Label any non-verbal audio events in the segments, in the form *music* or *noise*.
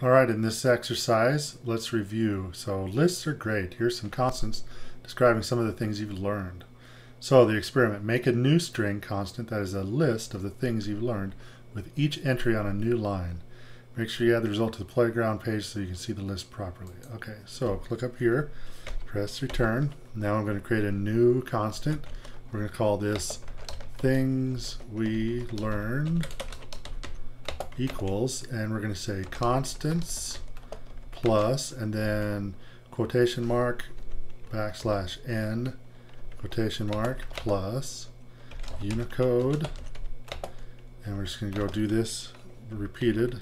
All right, in this exercise, let's review. So lists are great. Here's some constants describing some of the things you've learned. So the experiment, make a new string constant that is a list of the things you've learned with each entry on a new line. Make sure you add the result to the playground page so you can see the list properly. Okay, so click up here, press return. Now I'm going to create a new constant. We're going to call this things we learned equals, and we're going to say constants plus, and then quotation mark, backslash n, quotation mark, plus, Unicode, and we're just going to go do this repeated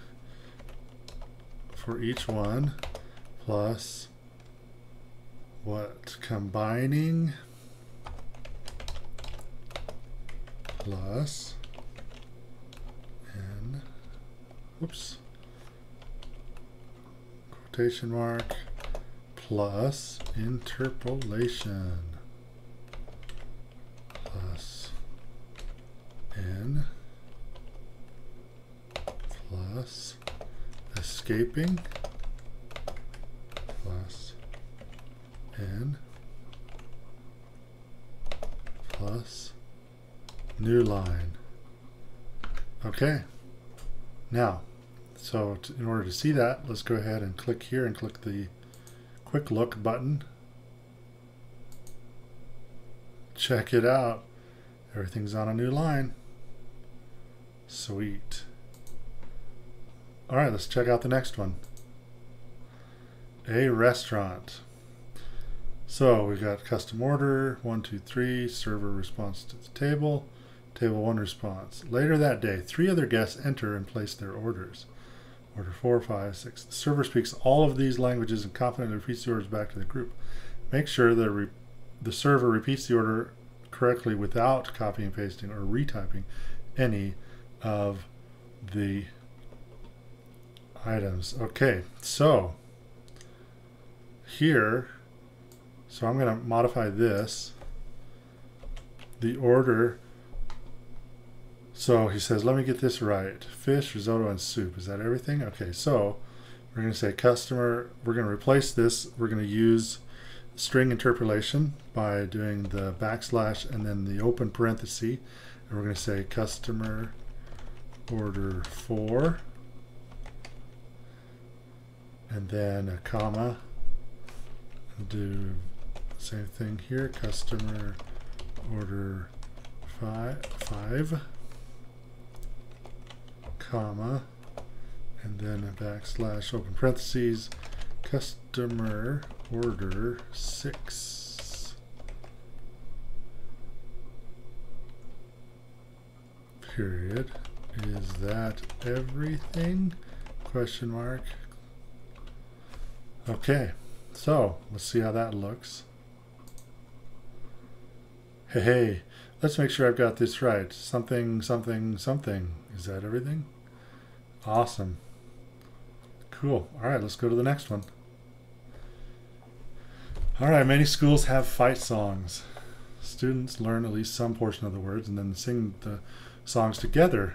for each one, plus what combining plus whoops, quotation mark, plus interpolation, plus n, plus escaping, plus n, plus new line. Okay. Now, so to, in order to see that, let's go ahead and click here and click the quick look button. Check it out. Everything's on a new line. Sweet. All right, let's check out the next one. A restaurant. So we've got custom order, one, two, three, server response to the table. Table 1 response. Later that day, three other guests enter and place their orders. Order 4, 5, 6. The server speaks all of these languages and confidently repeats the orders back to the group. Make sure the, the server repeats the order correctly without copying, pasting, or retyping any of the items. Okay, so here, so I'm going to modify this. The order so he says, let me get this right. Fish, risotto, and soup. Is that everything? Okay, so we're going to say customer. We're going to replace this. We're going to use string interpolation by doing the backslash and then the open parenthesis. And we're going to say customer order for. And then a comma. Do same thing here. Customer order five. five comma, and then a backslash open parentheses, customer order six. Period. Is that everything? Question mark. Okay, so let's see how that looks. Hey, hey, let's make sure I've got this right. Something, something, something. Is that everything? Awesome. Cool. All right, let's go to the next one. All right, many schools have fight songs. Students learn at least some portion of the words and then sing the songs together.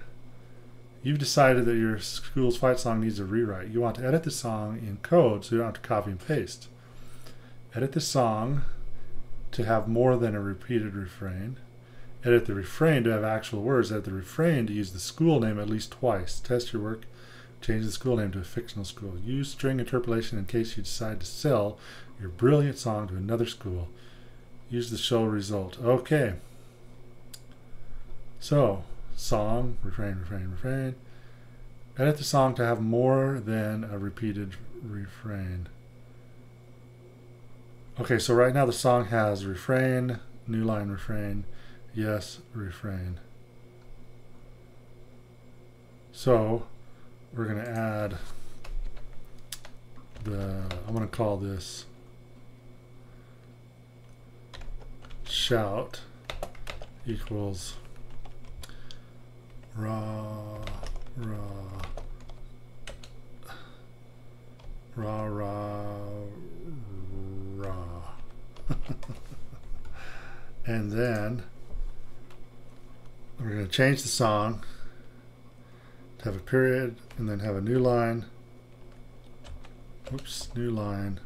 You've decided that your school's fight song needs a rewrite. You want to edit the song in code so you don't have to copy and paste. Edit the song to have more than a repeated refrain. Edit the refrain to have actual words. Edit the refrain to use the school name at least twice. Test your work. Change the school name to a fictional school. Use string interpolation in case you decide to sell your brilliant song to another school. Use the show result. Okay. So, song, refrain, refrain, refrain. Edit the song to have more than a repeated refrain. Okay, so right now the song has refrain, new line refrain, yes, refrain. So we're going to add the, I'm going to call this shout equals raw, raw, raw, raw, raw. *laughs* and then we're going to change the song to have a period and then have a new line oops, new line.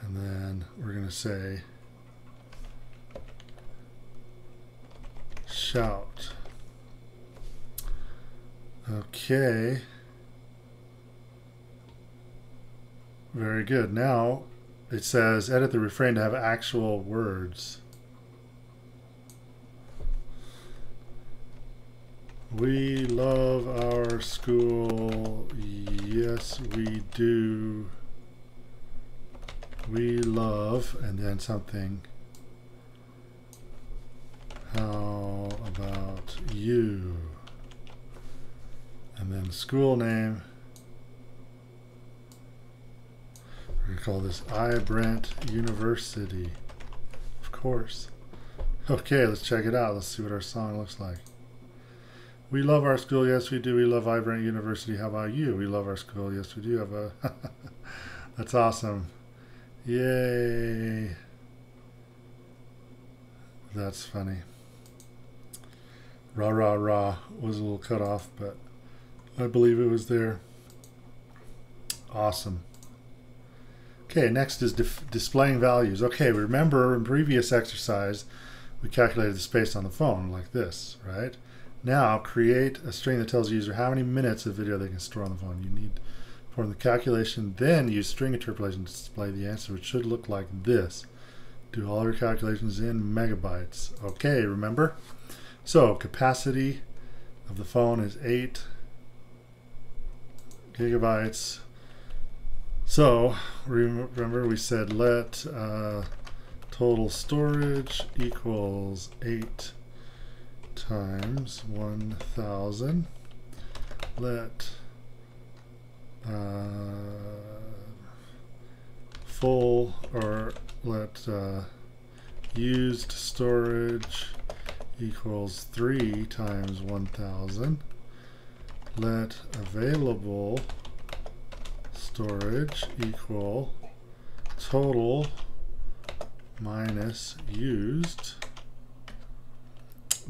And then we're going to say shout. Okay. Very good. Now it says edit the refrain to have actual words. We love our school. Yes, we do. We love, and then something. How about you? And then school name. We're going to call this iBrent University. Of course. Okay, let's check it out. Let's see what our song looks like. We love our school. Yes, we do. We love iBrent University. How about you? We love our school. Yes, we do. Have a. *laughs* That's awesome. Yay. That's funny. Rah, rah, rah was a little cut off, but I believe it was there. Awesome. Okay, next is displaying values. Okay, remember in previous exercise, we calculated the space on the phone like this, right? Now create a string that tells the user how many minutes of video they can store on the phone. You need for the calculation, then use string interpolation to display the answer, which should look like this. Do all your calculations in megabytes. Okay, remember? So capacity of the phone is 8 gigabytes. So remember we said let uh, total storage equals 8 times 1000. Let uh, full or let uh, used storage equals 3 times 1000. Let available storage equal total minus used.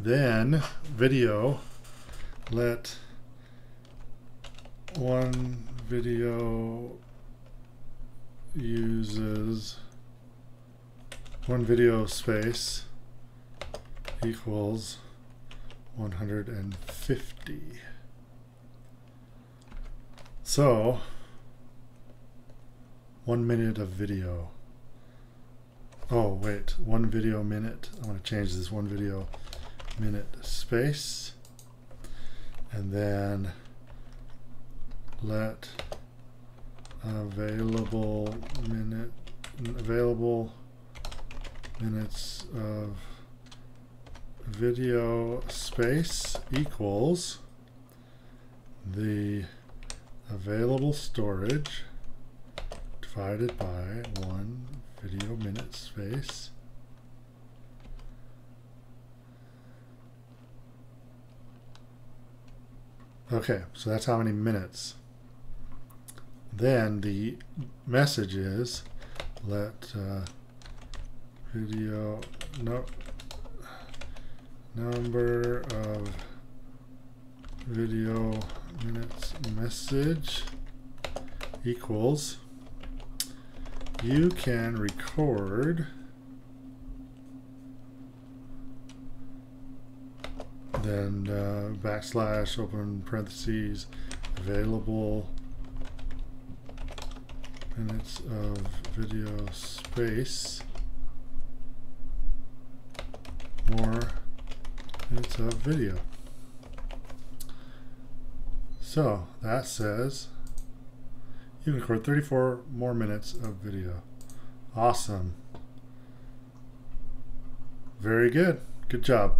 Then video, let one video uses one video space equals 150. So, one minute of video. Oh, wait, one video minute. I want to change this one video minute space. And then let available minute available minutes of video space equals the available storage divided by one video minute space okay so that's how many minutes. Then the message is let uh, video no number of video minutes message equals you can record then uh, backslash open parentheses available minutes of video space more minutes of video. So that says you can record 34 more minutes of video. Awesome. Very good. Good job.